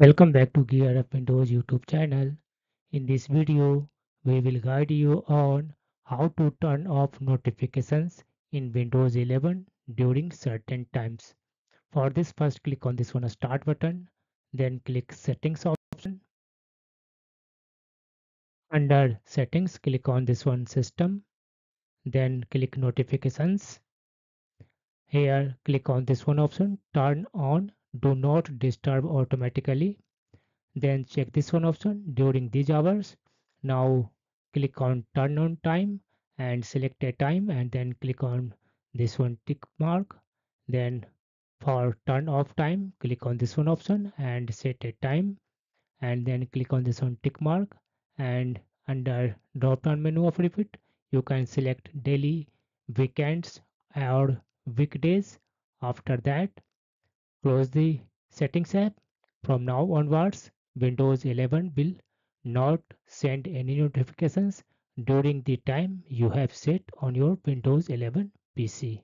Welcome back to Gear Up Windows YouTube channel. In this video, we will guide you on how to turn off notifications in Windows 11 during certain times. For this, first click on this one start button, then click settings option. Under settings, click on this one system, then click notifications. Here, click on this one option, turn on do not disturb automatically then check this one option during these hours. Now click on turn on time and select a time and then click on this one tick mark. Then for turn off time click on this one option and set a time and then click on this one tick mark. And under drop down menu of repeat you can select daily weekends or weekdays. After that close the settings app. From now onwards windows 11 will not send any notifications during the time you have set on your windows 11 pc